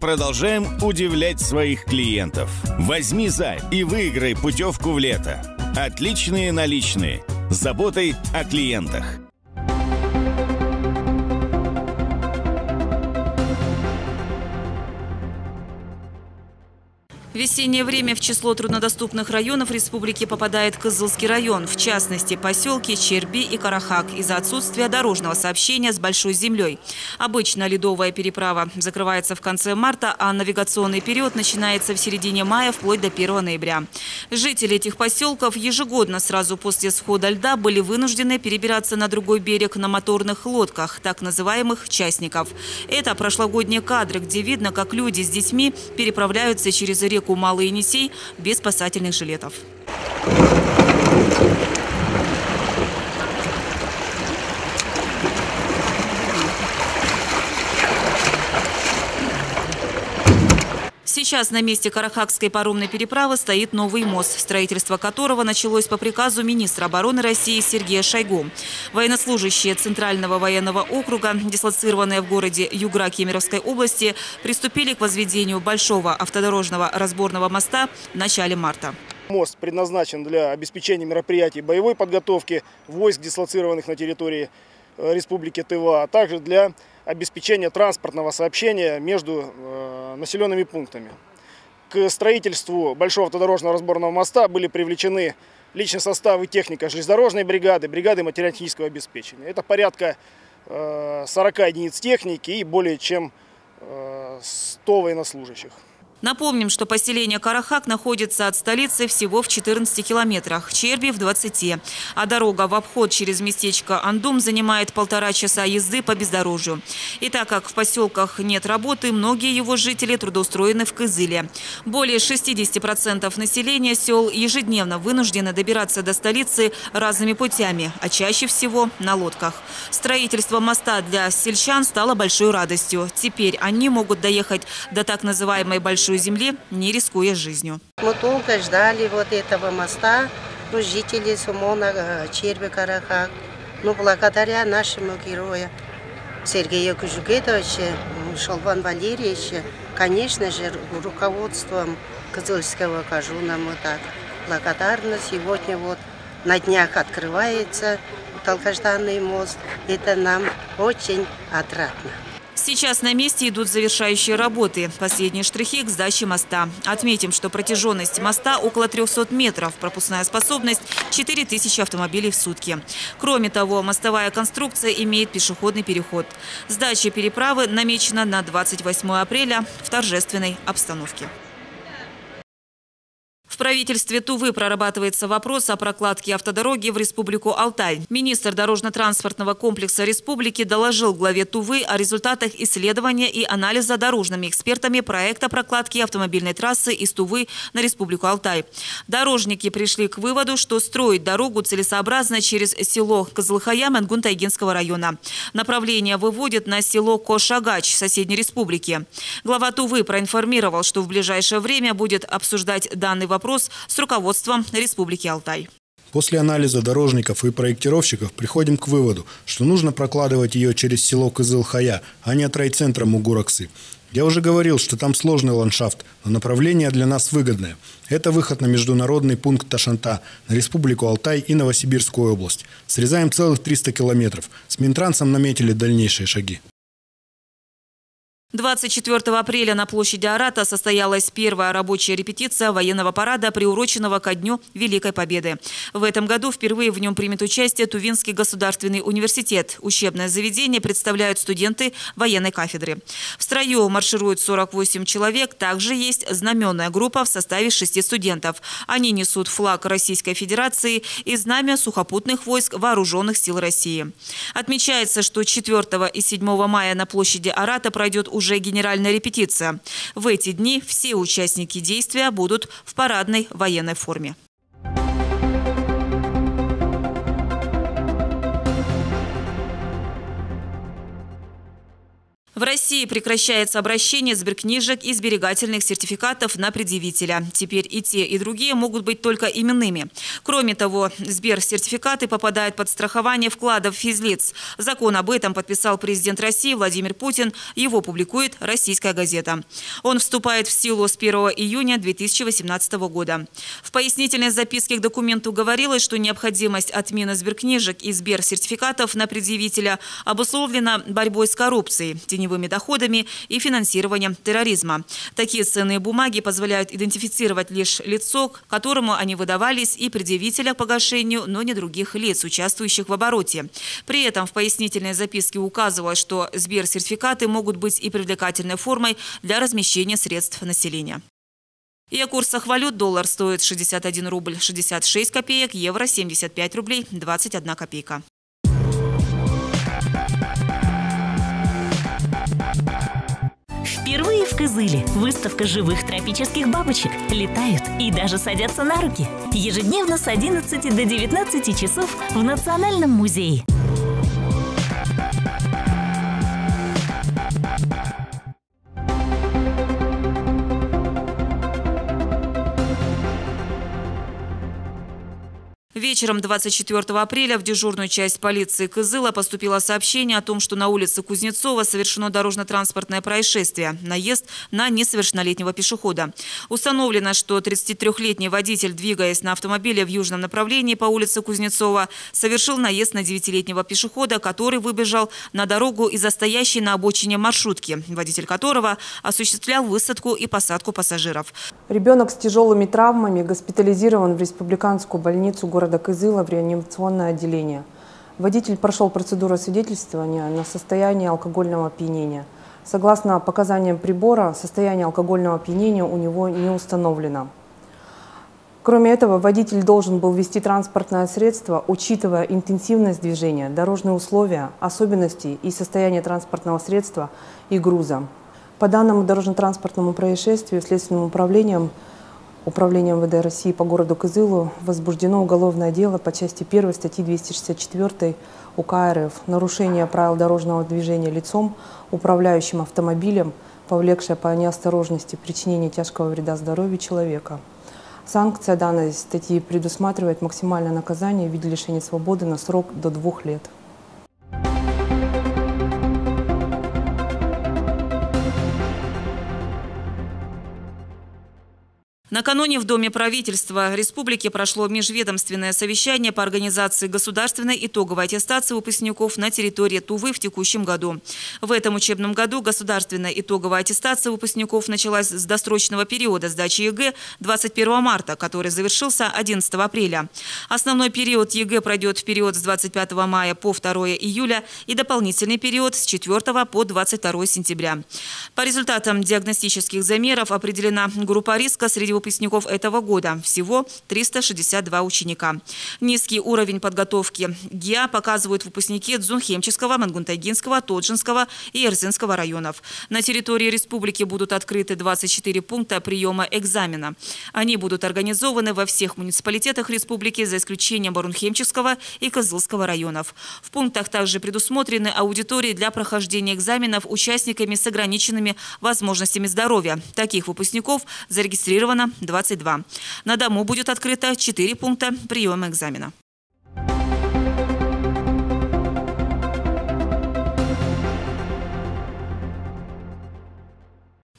Продолжаем удивлять своих клиентов. Возьми за и выиграй путевку в лето. Отличные наличные. С заботой о клиентах. Весеннее время в число труднодоступных районов республики попадает Кызылский район, в частности поселки Черби и Карахак из-за отсутствия дорожного сообщения с Большой землей. Обычно ледовая переправа закрывается в конце марта, а навигационный период начинается в середине мая вплоть до 1 ноября. Жители этих поселков ежегодно сразу после схода льда были вынуждены перебираться на другой берег на моторных лодках, так называемых частников. Это прошлогодние кадры, где видно, как люди с детьми переправляются через реку реку Малый Енисей без спасательных жилетов. Сейчас на месте Карахакской паромной переправы стоит новый мост, строительство которого началось по приказу министра обороны России Сергея Шойгу. Военнослужащие Центрального военного округа, дислоцированные в городе Югра Кемеровской области, приступили к возведению большого автодорожного разборного моста в начале марта. Мост предназначен для обеспечения мероприятий боевой подготовки войск, дислоцированных на территории э, Республики Тыва, а также для обеспечения транспортного сообщения между э, населенными пунктами. К строительству большого автодорожного разборного моста были привлечены личный состав и техника железнодорожной бригады, бригады материально-технического обеспечения. Это порядка 40 э, единиц техники и более чем 100 военнослужащих. Напомним, что поселение Карахак находится от столицы всего в 14 километрах, Черби в 20. А дорога в обход через местечко Андум занимает полтора часа езды по бездорожью. И так как в поселках нет работы, многие его жители трудоустроены в Кызыле. Более 60% населения сел ежедневно вынуждены добираться до столицы разными путями, а чаще всего на лодках. Строительство моста для сельчан стало большой радостью. Теперь они могут доехать до так называемой большой большой земле, не рискуя жизнью. Мы долго ждали вот этого моста, ну, жители Сумона, э, Черви, Карахак. Ну, благодаря нашему герою Сергею Кужугетовичу, Шолван Валерьевичу, конечно же, руководством Козыльского Кажуна мы так благодарны. Сегодня вот на днях открывается долгожданный мост. Это нам очень отрадно. Сейчас на месте идут завершающие работы. Последние штрихи к сдаче моста. Отметим, что протяженность моста около 300 метров, пропускная способность 4000 автомобилей в сутки. Кроме того, мостовая конструкция имеет пешеходный переход. Сдача переправы намечена на 28 апреля в торжественной обстановке правительстве Тувы прорабатывается вопрос о прокладке автодороги в Республику Алтай. Министр дорожно-транспортного комплекса республики доложил главе Тувы о результатах исследования и анализа дорожными экспертами проекта прокладки автомобильной трассы из Тувы на Республику Алтай. Дорожники пришли к выводу, что строить дорогу целесообразно через село Козлыхая Мангун-Тайгинского района. Направление выводит на село Кошагач соседней республики. Глава Тувы проинформировал, что в ближайшее время будет обсуждать данный вопрос вопрос с руководством Республики Алтай. После анализа дорожников и проектировщиков приходим к выводу, что нужно прокладывать ее через село Кызылхая, а не от райцентра Мугураксы. Я уже говорил, что там сложный ландшафт, но направление для нас выгодное. Это выход на международный пункт Ташанта, на Республику Алтай и Новосибирскую область. Срезаем целых 300 километров. С Минтрансом наметили дальнейшие шаги. 24 апреля на площади Арата состоялась первая рабочая репетиция военного парада, приуроченного ко Дню Великой Победы. В этом году впервые в нем примет участие Тувинский государственный университет. Учебное заведение представляют студенты военной кафедры. В строю маршируют 48 человек. Также есть знаменная группа в составе шести студентов. Они несут флаг Российской Федерации и знамя сухопутных войск Вооруженных сил России. Отмечается, что 4 и 7 мая на площади Арата пройдет уже генеральная репетиция. В эти дни все участники действия будут в парадной военной форме. В России прекращается обращение сберкнижек и сберегательных сертификатов на предъявителя. Теперь и те, и другие могут быть только именными. Кроме того, сберсертификаты попадают под страхование вкладов физлиц. Закон об этом подписал президент России Владимир Путин. Его публикует «Российская газета». Он вступает в силу с 1 июня 2018 года. В пояснительной записке к документу говорилось, что необходимость отмены сберкнижек и сберсертификатов на предъявителя обусловлена борьбой с коррупцией, теневыми доходами и финансированием терроризма. Такие ценные бумаги позволяют идентифицировать лишь лицо, которому они выдавались, и предъявителя к погашению, но не других лиц, участвующих в обороте. При этом в пояснительной записке указывалось, что Сбер-сертификаты могут быть и привлекательной формой для размещения средств населения. И о курсах валют доллар стоит 61 рубль 66 копеек, евро 75 рублей 21 копейка. Кызыле выставка живых тропических бабочек. Летают и даже садятся на руки. Ежедневно с 11 до 19 часов в Национальном музее. Вечером 24 апреля в дежурную часть полиции Кызыла поступило сообщение о том, что на улице Кузнецова совершено дорожно-транспортное происшествие – наезд на несовершеннолетнего пешехода. Установлено, что 33-летний водитель, двигаясь на автомобиле в южном направлении по улице Кузнецова, совершил наезд на 9-летнего пешехода, который выбежал на дорогу из-за стоящей на обочине маршрутки, водитель которого осуществлял высадку и посадку пассажиров. Ребенок с тяжелыми травмами госпитализирован в республиканскую больницу города города Кызыла в реанимационное отделение. Водитель прошел процедуру свидетельствования на состояние алкогольного опьянения. Согласно показаниям прибора, состояние алкогольного опьянения у него не установлено. Кроме этого, водитель должен был вести транспортное средство, учитывая интенсивность движения, дорожные условия, особенности и состояние транспортного средства и груза. По данному дорожно-транспортному происшествию Следственным управлением Управлением МВД России по городу Кызылу возбуждено уголовное дело по части 1 статьи 264 УК РФ «Нарушение правил дорожного движения лицом, управляющим автомобилем, повлекшее по неосторожности причинение тяжкого вреда здоровью человека». Санкция данной статьи предусматривает максимальное наказание в виде лишения свободы на срок до двух лет. Накануне в Доме правительства республики прошло межведомственное совещание по организации государственной итоговой аттестации выпускников на территории Тувы в текущем году. В этом учебном году государственная итоговая аттестация выпускников началась с досрочного периода сдачи ЕГЭ 21 марта, который завершился 11 апреля. Основной период ЕГЭ пройдет в период с 25 мая по 2 июля и дополнительный период с 4 по 22 сентября. По результатам диагностических замеров определена группа риска среди выпускников этого года. Всего 362 ученика. Низкий уровень подготовки ГИА показывают выпускники Дзун-Хемчикского, Монгун-Тайгинского, Тоджинского и Эрзинского районов. На территории республики будут открыты 24 пункта приема экзамена. Они будут организованы во всех муниципалитетах республики, за исключением Барунхемческого и Козылского районов. В пунктах также предусмотрены аудитории для прохождения экзаменов участниками с ограниченными возможностями здоровья. Таких выпускников зарегистрировано 22. На дому будет открыто 4 пункта приема экзамена.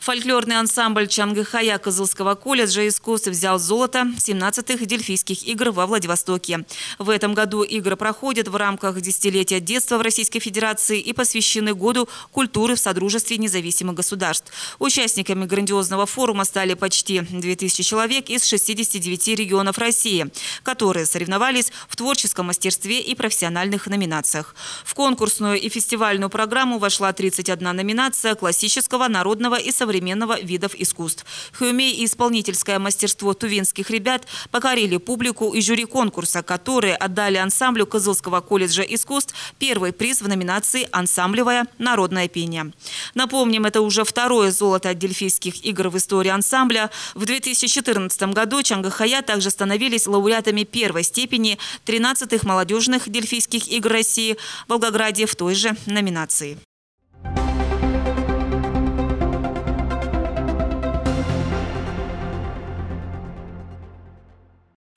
Фольклорный ансамбль Чангыхая Козылского колледжа искусств взял золото 17-х Дельфийских игр во Владивостоке. В этом году игры проходят в рамках десятилетия детства в Российской Федерации и посвящены году культуры в Содружестве независимых государств. Участниками грандиозного форума стали почти 2000 человек из 69 регионов России, которые соревновались в творческом мастерстве и профессиональных номинациях. В конкурсную и фестивальную программу вошла 31 номинация классического, народного и современного современного видов искусств. Хюмей и исполнительское мастерство тувинских ребят покорили публику и жюри конкурса, которые отдали ансамблю Козылского колледжа искусств первый приз в номинации «Ансамблевое народное пение». Напомним, это уже второе золото от дельфийских игр в истории ансамбля. В 2014 году Чангахая также становились лауреатами первой степени 13-х молодежных дельфийских игр России в Волгограде в той же номинации.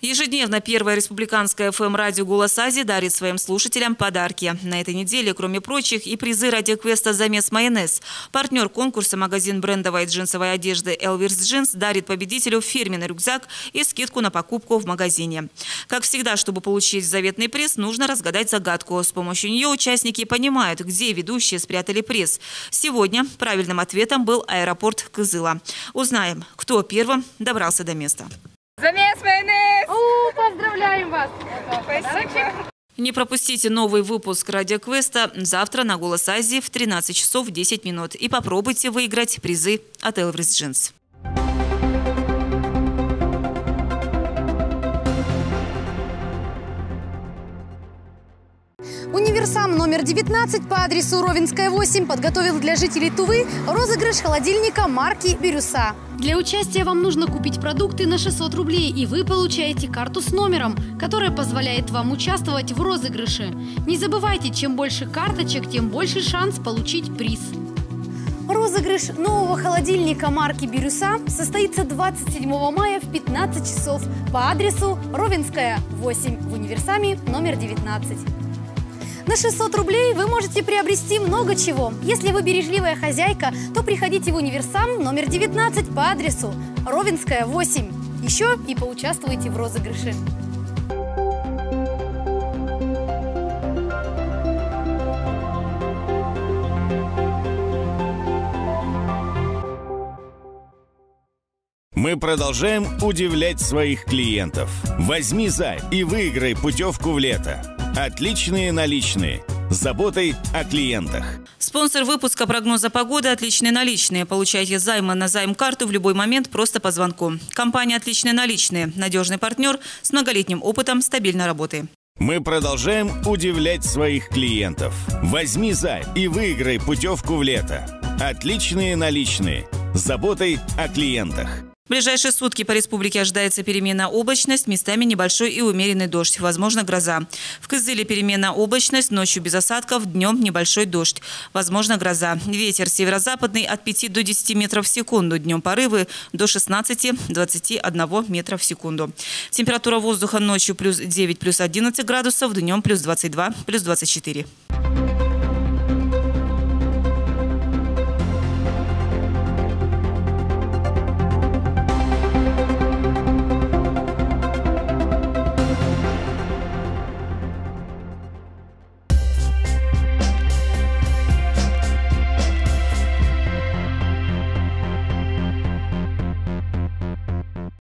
Ежедневно первое республиканское ФМ-радио «Голос Азии» дарит своим слушателям подарки. На этой неделе, кроме прочих, и призы радиоквеста «Замес майонез». Партнер конкурса магазин брендовой джинсовой одежды «Элвирс Джинс» дарит победителю фирменный рюкзак и скидку на покупку в магазине. Как всегда, чтобы получить заветный приз, нужно разгадать загадку. С помощью нее участники понимают, где ведущие спрятали приз. Сегодня правильным ответом был аэропорт Кызыла. Узнаем, кто первым добрался до места. Замес майонез! О, поздравляем вас! Спасибо. Не пропустите новый выпуск радиоквеста завтра на «Голос Азии» в 13 часов 10 минут и попробуйте выиграть призы от Элврис Джинс. Универсам номер 19 по адресу Ровенская, 8 подготовил для жителей Тувы розыгрыш холодильника марки «Бирюса». Для участия вам нужно купить продукты на 600 рублей, и вы получаете карту с номером, которая позволяет вам участвовать в розыгрыше. Не забывайте, чем больше карточек, тем больше шанс получить приз. Розыгрыш нового холодильника марки «Бирюса» состоится 27 мая в 15 часов по адресу Ровенская, 8 в универсаме номер 19. На 600 рублей вы можете приобрести много чего. Если вы бережливая хозяйка, то приходите в универсам номер 19 по адресу Ровенская, 8. Еще и поучаствуйте в розыгрыше. Мы продолжаем удивлять своих клиентов. Возьми займ и выиграй путевку в лето. Отличные наличные. С заботой о клиентах. Спонсор выпуска прогноза погоды «Отличные наличные». Получайте займы на займ-карту в любой момент просто по звонку. Компания «Отличные наличные». Надежный партнер с многолетним опытом стабильной работы. Мы продолжаем удивлять своих клиентов. Возьми займ и выиграй путевку в лето. Отличные наличные. С заботой о клиентах. В ближайшие сутки по республике ожидается перемена облачность, местами небольшой и умеренный дождь, возможно гроза. В Кызыле перемена облачность, ночью без осадков, днем небольшой дождь, возможно гроза. Ветер северо-западный от 5 до 10 метров в секунду, днем порывы до 16-21 метра в секунду. Температура воздуха ночью плюс 9, плюс 11 градусов, днем плюс 22, плюс 24.